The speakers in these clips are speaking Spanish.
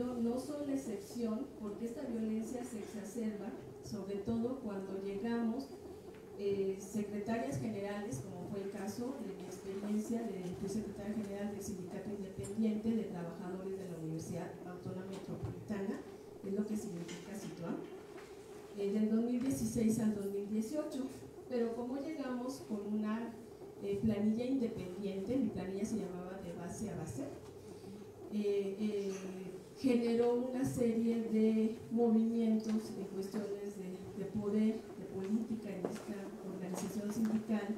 sucediendo no son la excepción, porque esta violencia se exacerba, sobre todo cuando llegamos eh, secretarias generales, como fue el caso de mi experiencia de fui secretaria general del Sindicato Independiente de Trabajadores de la Universidad Autónoma Metropolitana, es lo que significa SITUAM, eh, del 2016 al 2018. Pero como llegamos con una eh, planilla independiente, mi planilla se llamaba de base a base, eh, generó una serie de movimientos en cuestiones de, poder, de política en esta organización sindical,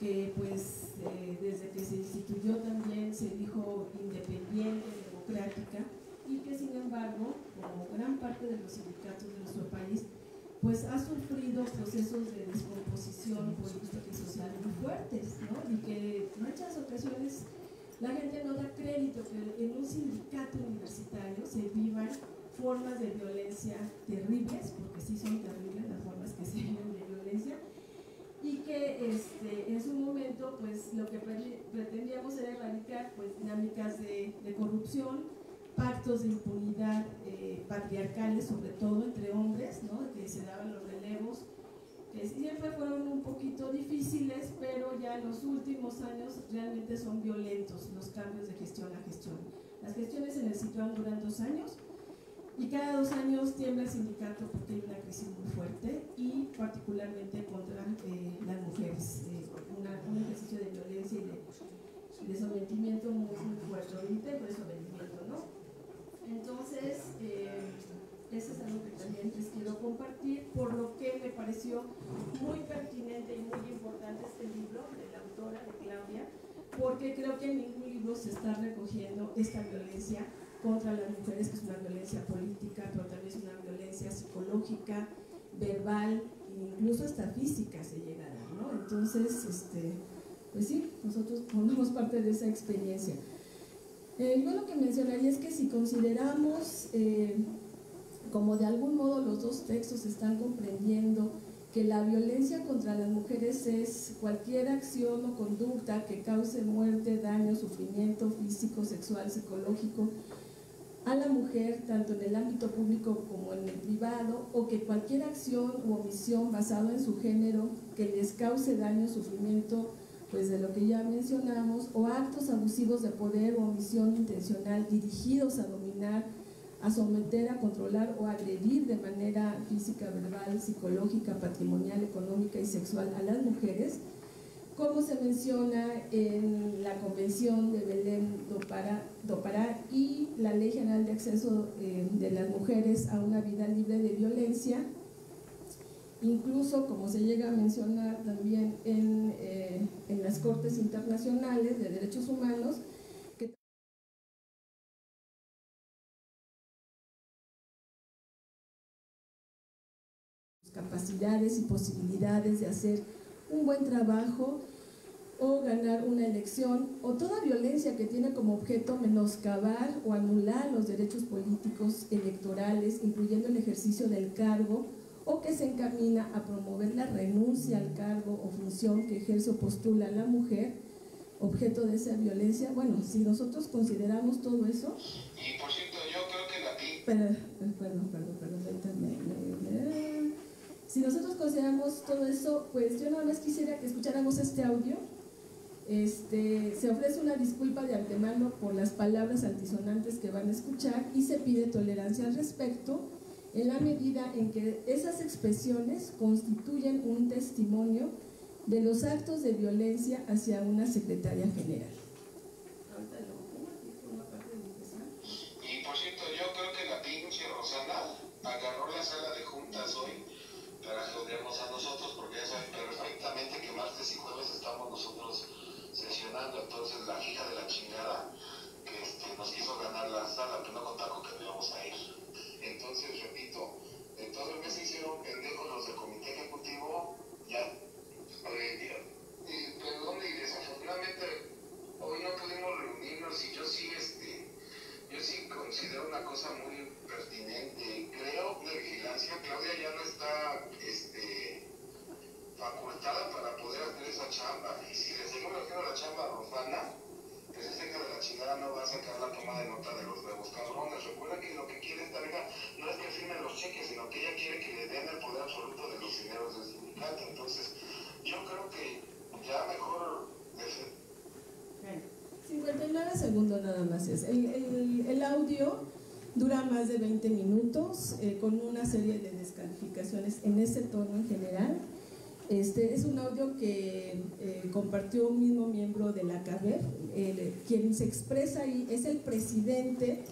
que pues desde que se instituyó también se dijo independiente, democrática, y que sin embargo, como gran parte de los sindicatos de nuestro país, pues ha sufrido procesos de descomposición política y social muy fuertes, ¿no? Y que en muchas ocasiones la gente no da crédito que en un sindicato universitario se vivan formas de violencia terribles, porque sí son terribles las formas que se viven de violencia, y que este, en su momento pues lo que pretendíamos era erradicar pues dinámicas de, corrupción, pactos de impunidad eh, patriarcales, sobre todo entre hombres, ¿no? que se daban los relevos, que siempre fueron un poquito difíciles, pero ya en los últimos años realmente son violentos los cambios de gestión a gestión. Las gestiones en el sitio duran dos años y cada dos años tiembla el sindicato porque hay una crisis muy fuerte y particularmente contra eh, las mujeres, eh, un ejercicio de violencia y de, sometimiento muy, muy fuerte, de sometimiento, ¿no? Entonces, eh, eso es algo que también les quiero compartir, por lo que me pareció muy pertinente y muy importante este libro de la autora, de Claudia, porque creo que en ningún libro se está recogiendo esta violencia contra las mujeres, que es una violencia política, pero también es una violencia psicológica, verbal, incluso hasta física se llega a dar, ¿no? Entonces, este, pues sí, nosotros formamos parte de esa experiencia. Eh, yo lo que mencionaría es que si consideramos eh, como de algún modo los dos textos están comprendiendo que la violencia contra las mujeres es cualquier acción o conducta que cause muerte, daño, sufrimiento físico, sexual, psicológico a la mujer, tanto en el ámbito público como en el privado, o que cualquier acción u omisión basado en su género que les cause daño, sufrimiento pues de lo que ya mencionamos, o actos abusivos de poder o omisión intencional dirigidos a dominar, a someter, a controlar o agredir de manera física, verbal, psicológica, patrimonial, económica y sexual a las mujeres, como se menciona en la Convención de Belén do Pará, y la Ley General de Acceso eh, de las Mujeres a una Vida Libre de Violencia, incluso como se llega a mencionar también en, eh, en las Cortes Internacionales de Derechos Humanos, capacidades y posibilidades de hacer un buen trabajo o ganar una elección o toda violencia que tiene como objeto menoscabar o anular los derechos políticos electorales, incluyendo el ejercicio del cargo o que se encamina a promover la renuncia al cargo o función que ejerce o postula la mujer, objeto de esa violencia. Bueno, si nosotros consideramos todo eso... Y por cierto, yo creo que la Perdón, perdón, perdón, perdón, Si nosotros consideramos todo eso, pues yo nada más quisiera que escucháramos este audio. Este, se ofrece una disculpa de antemano por las palabras altisonantes que van a escuchar y se pide tolerancia al respecto en la medida en que esas expresiones constituyen un testimonio de los actos de violencia hacia una secretaria general. Entonces la hija de la chingada que este, nos quiso ganar la sala, que no contaron que no íbamos a ir. Entonces, repito, en todo el mes se hicieron pendejos los 59 segundos nada más es. El, audio dura más de 20 minutos eh, con una serie de descalificaciones en ese tono en general. Este es un audio que eh, compartió un mismo miembro de la CABER, quien se expresa ahí es el presidente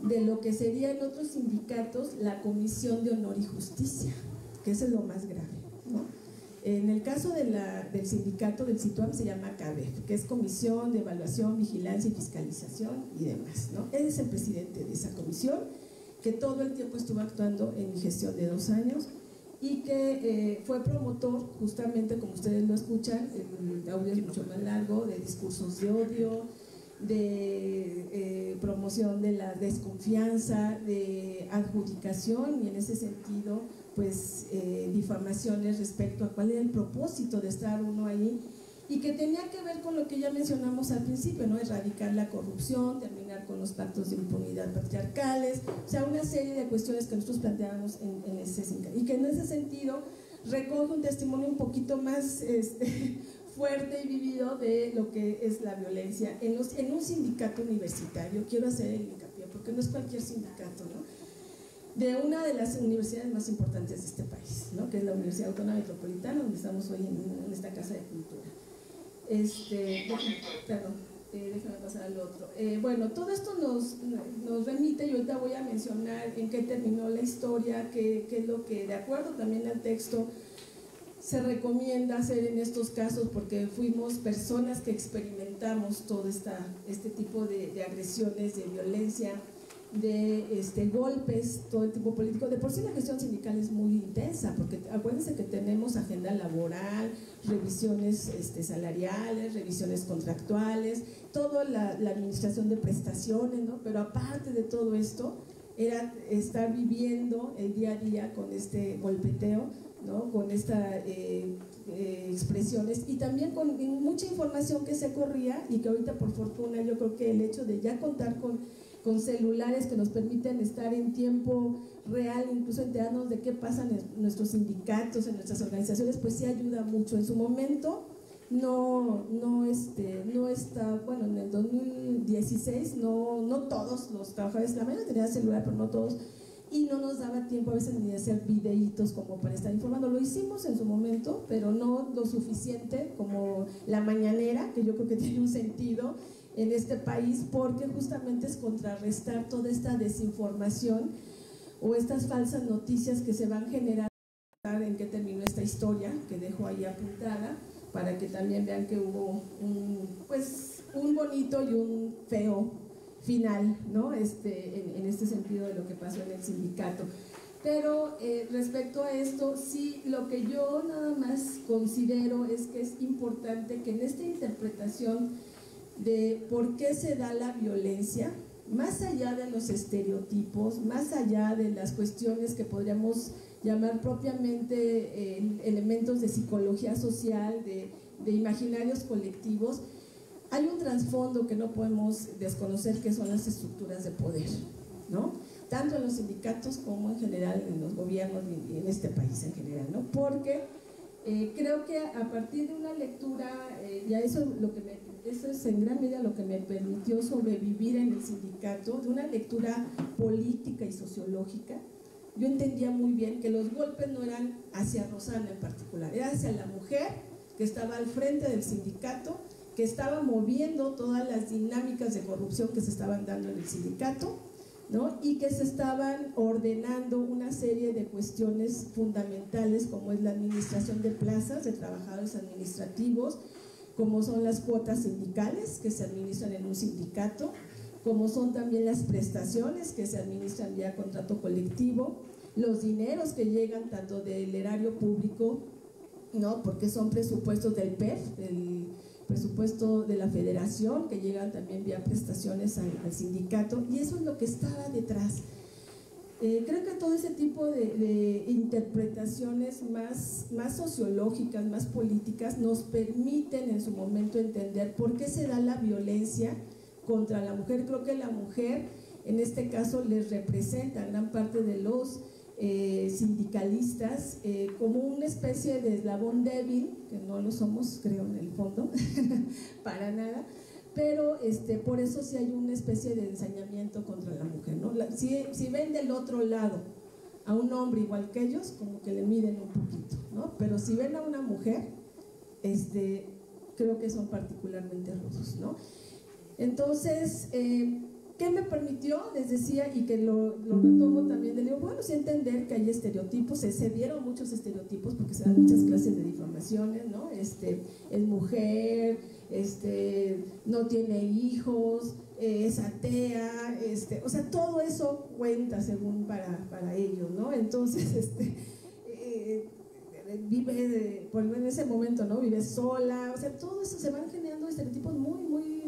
de lo que sería en otros sindicatos la Comisión de Honor y Justicia, que eso es lo más grave. En el caso del sindicato del CITUAM se llama CABEF, que es Comisión de Evaluación, Vigilancia y Fiscalización y demás. Él es el presidente de esa comisión, que todo el tiempo estuvo actuando en mi gestión de dos años y que eh, fue promotor, justamente como ustedes lo escuchan, el audio es mucho más largo, de discursos de odio, de eh, promoción de la desconfianza, de adjudicación y en ese sentido pues eh, difamaciones respecto a cuál era el propósito de estar uno ahí y que tenía que ver con lo que ya mencionamos al principio, ¿no? erradicar la corrupción, terminar con los pactos de impunidad patriarcales, o sea, una serie de cuestiones que nosotros planteamos en, en ese y que en ese sentido recoge un testimonio un poquito más este, fuerte y vivido de lo que es la violencia en, en un sindicato universitario, quiero hacer el hincapié, porque no es cualquier sindicato, ¿no? De una de las universidades más importantes de este país, ¿no? que es la Universidad Autónoma Metropolitana, donde estamos hoy en, esta Casa de Cultura. Este, perdón, eh, déjame pasar al otro. Eh, bueno, todo esto nos, nos remite, y ahorita voy a mencionar en qué terminó la historia, qué, qué es lo que, de acuerdo también al texto, se recomienda hacer en estos casos porque fuimos personas que experimentamos todo esta, este tipo de, de agresiones, de violencia, de este, golpes, todo el tipo político. De por sí la gestión sindical es muy intensa, porque acuérdense que tenemos agenda laboral, revisiones este, salariales, revisiones contractuales, toda la, administración de prestaciones, ¿no? Pero aparte de todo esto, era estar viviendo el día a día con este golpeteo con estas eh, eh, expresiones y también con mucha información que se corría y que ahorita por fortuna yo creo que el hecho de ya contar con, con celulares que nos permiten estar en tiempo real, incluso enterarnos de qué pasa en nuestros sindicatos, en nuestras organizaciones, pues sí ayuda mucho. En su momento no, no, este, no está, bueno, en el 2016 no, no todos los trabajadores, la mayoría tenían celular, pero no todos y no nos daba tiempo a veces ni de hacer videitos como para estar informando. Lo hicimos en su momento, pero no lo suficiente como la mañanera, que yo creo que tiene un sentido en este país, porque justamente es contrarrestar toda esta desinformación o estas falsas noticias que se van generando en qué terminó esta historia que dejo ahí apuntada para que también vean que hubo un, pues, un bonito y un feo final, ¿no? Este, en, este sentido de lo que pasó en el sindicato. Pero eh, respecto a esto, sí, lo que yo nada más considero es que es importante que en esta interpretación de por qué se da la violencia, más allá de los estereotipos, más allá de las cuestiones que podríamos llamar propiamente eh, elementos de psicología social, de, imaginarios colectivos, hay un trasfondo que no podemos desconocer que son las estructuras de poder, ¿no? Tanto en los sindicatos como en general en los gobiernos y en este país en general, ¿no? Porque eh, creo que a partir de una lectura, eh, ya eso, lo que me, eso es en gran medida lo que me permitió sobrevivir en el sindicato, de una lectura política y sociológica, yo entendía muy bien que los golpes no eran hacia Rosana en particular, era hacia la mujer que estaba al frente del sindicato que estaba moviendo todas las dinámicas de corrupción que se estaban dando en el sindicato, ¿no? y que se estaban ordenando una serie de cuestiones fundamentales como es la administración de plazas de trabajadores administrativos, como son las cuotas sindicales que se administran en un sindicato, como son también las prestaciones que se administran vía contrato colectivo, los dineros que llegan tanto del erario público, ¿no? porque son presupuestos del PEF, del presupuesto de la federación, que llegan también vía prestaciones al, sindicato, y eso es lo que estaba detrás. Eh, creo que todo ese tipo de, interpretaciones más, más sociológicas, más políticas, nos permiten en su momento entender por qué se da la violencia contra la mujer. Creo que la mujer, en este caso, les representa gran parte de los eh, sindicalistas eh, como una especie de eslabón débil, que no lo somos, creo, en el fondo, para nada, pero este, por eso sí hay una especie de ensañamiento contra la mujer. ¿no? si, si, ven del otro lado a un hombre igual que ellos, como que le miden un poquito, ¿no? pero si ven a una mujer, este, creo que son particularmente rudos. ¿no? Entonces, eh, ¿Qué me permitió? Les decía, y que lo, retomo también, le digo, bueno, sí entender que hay estereotipos, se, dieron muchos estereotipos porque se dan muchas clases de difamaciones, ¿no? Este, es mujer, este, no tiene hijos, eh, es atea, este, o sea, todo eso cuenta según para, para ellos, ¿no? Entonces, este, eh, vive, por en ese momento, ¿no? Vive sola, o sea, todo eso se van generando estereotipos muy, muy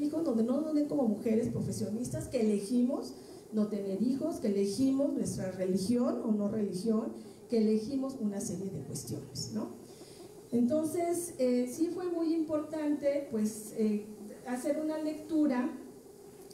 hijos, donde no nos ven como mujeres profesionistas que elegimos no tener hijos, que elegimos nuestra religión o no religión, que elegimos una serie de cuestiones, ¿no? Entonces, eh, sí fue muy importante, pues, eh, hacer una lectura,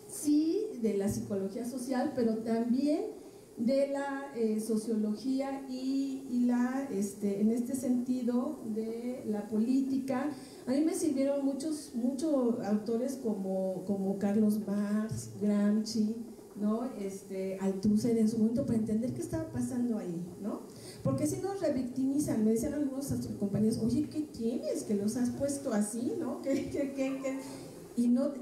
sí, de la psicología social, pero también de la eh, sociología y, y, la, este, en este sentido, de la política, a mí me sirvieron muchos, muchos autores como, como Carlos Marx, Gramsci, ¿no? este, Althusser en su momento para entender qué estaba pasando ahí, ¿no? Porque si nos revictimizan, me decían algunos compañeros, oye, ¿qué tienes? Que los has puesto así, ¿no? ¿Qué, qué, qué, Y no,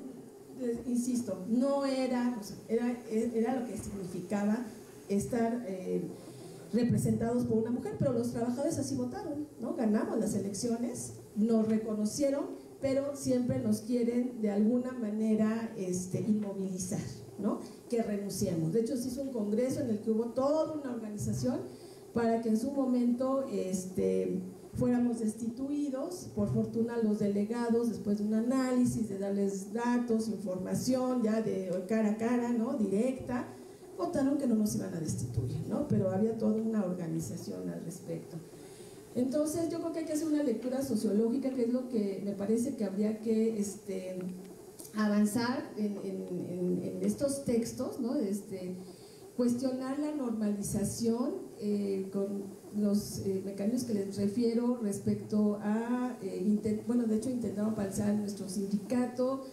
insisto, no era, era, era lo que significaba estar eh, representados por una mujer, pero los trabajadores así votaron, ¿no? Ganamos las elecciones nos reconocieron, pero siempre nos quieren de alguna manera este, inmovilizar, ¿no? que renunciemos. De hecho, se hizo un congreso en el que hubo toda una organización para que en su momento este, fuéramos destituidos. Por fortuna los delegados, después de un análisis, de darles datos, información, ya de cara a cara, ¿no? directa, votaron que no nos iban a destituir, ¿no? pero había toda una organización al respecto. Entonces yo creo que hay que hacer una lectura sociológica, que es lo que me parece que habría que este, avanzar en, estos textos, ¿no? este, cuestionar la normalización eh, con los eh, mecanismos que les refiero respecto a, eh, bueno, de hecho intentaron pasar nuestro sindicato,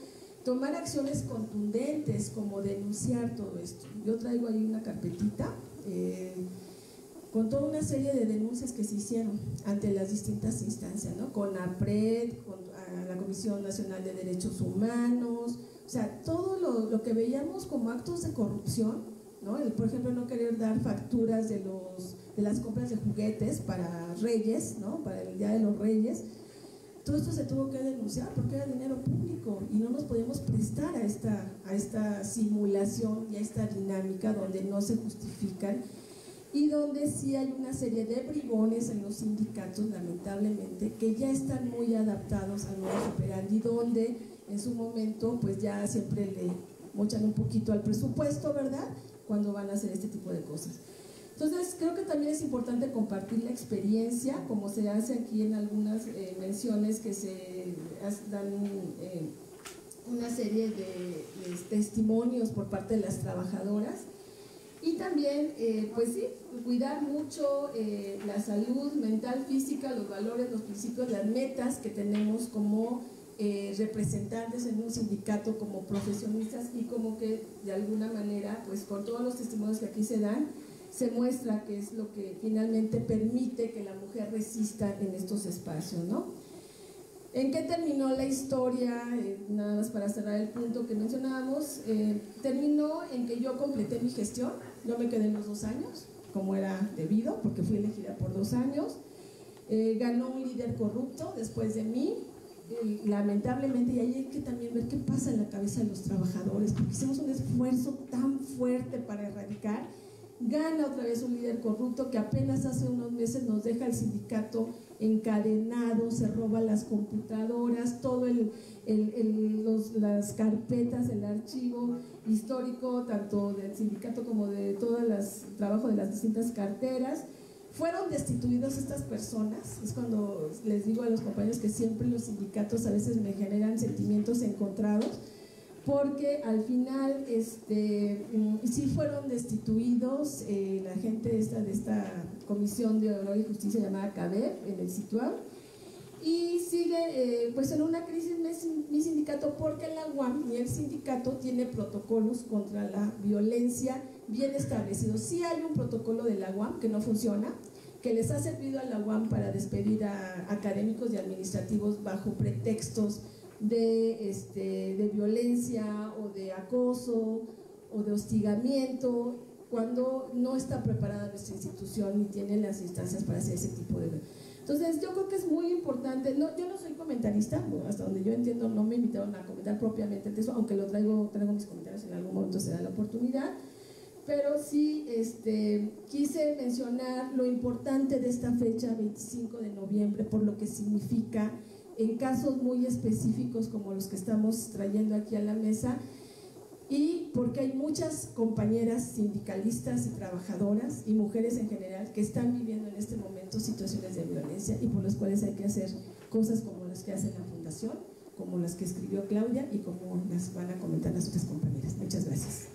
tomar acciones contundentes como denunciar todo esto. Yo traigo ahí una carpetita con toda una serie de denuncias que se hicieron ante las distintas instancias, ¿no? con APRED, con la Comisión Nacional de Derechos Humanos, o sea, todo lo, que veíamos como actos de corrupción, ¿no? por ejemplo, no querer dar facturas de, los, de las compras de juguetes para Reyes, ¿no? para el Día de los Reyes, todo esto se tuvo que denunciar porque era dinero público y no nos podíamos prestar a esta, a esta simulación y a esta dinámica donde no se justifican y donde sí hay una serie de bribones en los sindicatos, lamentablemente, que ya están muy adaptados al nuevo operandi, donde en su momento pues ya siempre le mochan un poquito al presupuesto, ¿verdad? Cuando van a hacer este tipo de cosas. Entonces, creo que también es importante compartir la experiencia, como se hace aquí en algunas eh, menciones que se dan eh, una serie de testimonios por parte de las trabajadoras. Y también, eh, pues sí, cuidar mucho la salud mental, física, los valores, los principios, las metas que tenemos como representantes en un sindicato, como profesionistas y como que de alguna manera, pues con todos los testimonios que aquí se dan, se muestra que es lo que finalmente permite que la mujer resista en estos espacios, ¿no? ¿En qué terminó la historia? Eh, nada más para cerrar el punto que mencionábamos. Eh, terminó en que yo completé mi gestión. Yo me quedé en los dos años, como era debido, porque fui elegida por dos años. Eh, ganó un líder corrupto después de mí. lamentablemente, y ahí hay que también ver qué pasa en la cabeza de los trabajadores, porque hicimos un esfuerzo tan fuerte para erradicar. Gana otra vez un líder corrupto que apenas hace unos meses nos deja el sindicato encadenado, se roba las computadoras, todo el, las carpetas, el archivo histórico, tanto del sindicato como de todo el trabajo de las distintas carteras. Fueron destituidos estas personas, es cuando les digo a los compañeros que siempre los sindicatos a veces me generan sentimientos encontrados, porque al final este, mm, sí fueron destituidos eh, la gente esta, de esta comisión de honor y justicia llamada CABER en el Situado y sigue eh, pues en una crisis mi, sindicato porque la UAM y el sindicato tiene protocolos contra la violencia bien establecidos. Sí hay un protocolo de la UAM que no funciona, que les ha servido a la UAM para despedir a académicos y administrativos bajo pretextos de, este, de violencia o de acoso o de hostigamiento cuando no está preparada nuestra institución ni tiene las instancias para hacer ese tipo de... Entonces yo creo que es muy importante, no, yo no soy comentarista, hasta donde yo entiendo no me invitaron a comentar propiamente eso, aunque lo traigo, traigo mis comentarios en algún momento se da la oportunidad, pero sí este, quise mencionar lo importante de esta fecha 25 de noviembre por lo que significa en casos muy específicos como los que estamos trayendo aquí a la mesa y porque hay muchas compañeras sindicalistas y trabajadoras y mujeres en general que están viviendo en este momento situaciones de violencia y por las cuales hay que hacer cosas como las que hace la Fundación, como las que escribió Claudia y como las van a comentar las otras compañeras. Muchas gracias.